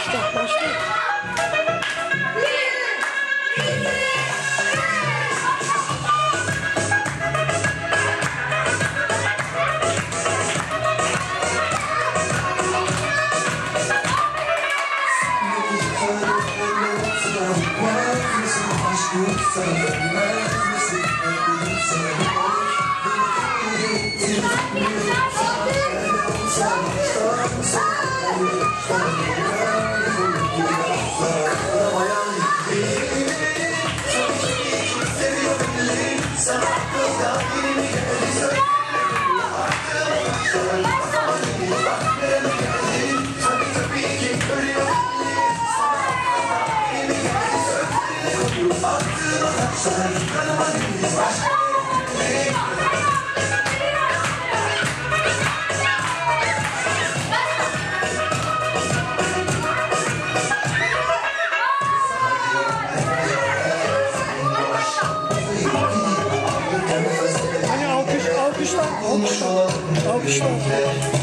Başla, başla. Sen kanıma deniz var alkışlar, alkışlar, alkışlar.